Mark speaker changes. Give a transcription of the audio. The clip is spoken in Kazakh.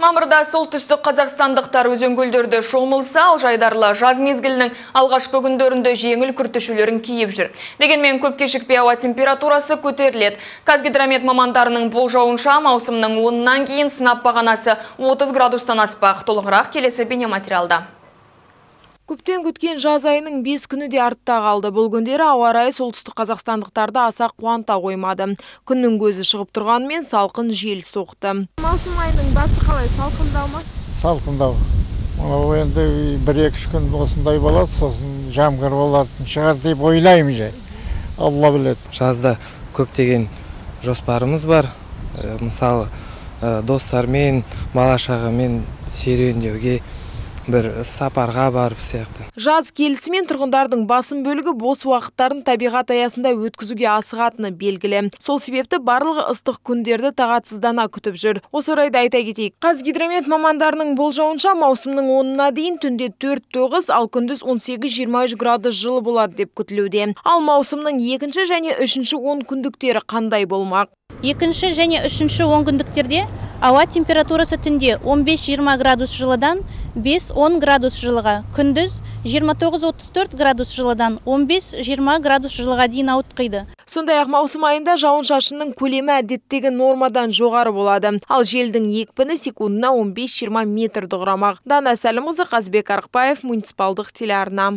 Speaker 1: Мамырда солтүстік қазақстандықтар өзен көлдерді шомылса, ал жайдарлы жаз мезгілінің алғашқы күндерінде жеңіл күртішулерін киіп жүр. Дегенмен көп кешікпей ауа температурасы көтеріледі. Қазгидромет мамандарының болжауынша маусымның 10-нан кейін сынап бағанасы 30 градустан аспақ. Толығырақ келесі бейнематериалда.
Speaker 2: Көптен күткен жаз айының 5 күні де артта қалды. Бұл күндері ауа райы солтүстік қазақстандықтарды аса қуанта қоймады. Күннің көзі шығып тұрғанымен салқын жел соқты. Маусым айының басы қалай салқындау ма?
Speaker 3: Салқындау. Мынау енді бір екі үш күн осындай болады, сосын жамғыр болатын шығар деп ойлаймын жай. Алла біледі.
Speaker 4: Жазда көптеген жоспарымыз бар. Мысалы, достармен, бала шағамен серуендеуге бір сапарға барып сияқты.
Speaker 2: Жаз келісімен тұрғындардың басым бөлігі бос уақыттарын табиғат аясында өткізуге асығатыны белгілі. Сол себепті барлығы ыстық күндерді тағатсыздана күтіп жүр. Осы орайда айта кетейік қазгидромет мамандарының болжауынша маусымның онына дейін түнде төрт тоғыз ал күндіз он сегіз жиырма үш градус жылы болады деп күтілуде. Ал маусымның екінші және үшінші он күндіктері қандай болмақ?
Speaker 5: Екінші және үшінші онкүндіктерде ауа температурасы түнде 15-20 градус жылыдан 5-10 градус жылыға. Күндіз 29-34 градус жылыдан 15-20 градус жылыға дейін ауытқиды.
Speaker 2: Сондай ақ маусым айында жауын шашынның көлемі әдеттегі нормадан жоғары болады. Ал желдің екпіні секундына 15-20 метрді құрамақ. Дана сәлімқызы қазбек арықбаев муниципалдық телеарна.